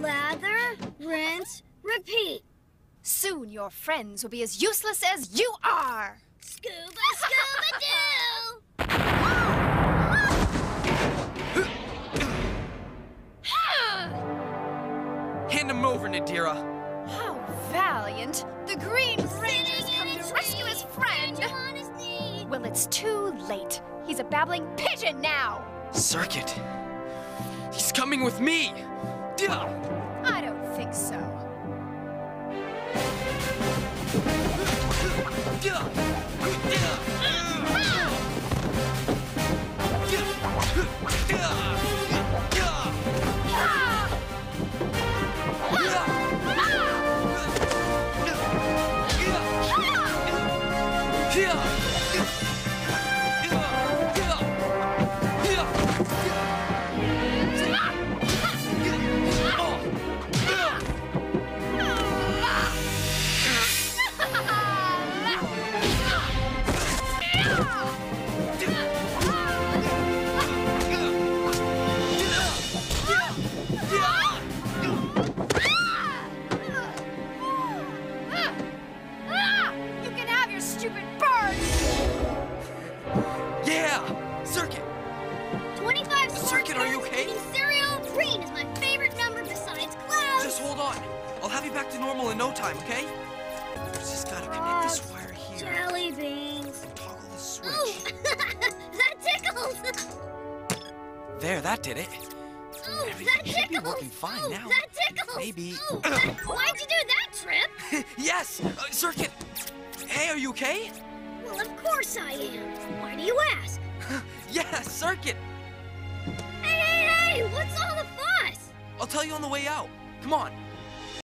Lather, rinse, repeat. Soon your friends will be as useless as you are. Scuba, scuba doo! Hand him over, Nadira. How valiant! The Green Ranger's come to rescue his friend. Angel on his knee. Well, it's too late. He's a babbling pigeon now. Circuit. He's coming with me. I don't think so. Duh. Stupid bird. Yeah! Circuit! 25 Circuit, are you okay? Cereal. Green is my favorite number besides clouds. Just hold on. I'll have you back to normal in no time, okay? Just gotta connect this wire here. Jelly beans. Toggle the switch. Oh, that tickles. There, that did it. Oh, Everything that should be tickles. working fine oh, now. that tickles. Maybe- Oh, that- why'd you do that, Trip? yes! Uh, Circuit! Hey, are you okay? Well, of course I am. Why do you ask? Yeah, Circuit! Hey, hey, hey! What's all the fuss? I'll tell you on the way out. Come on.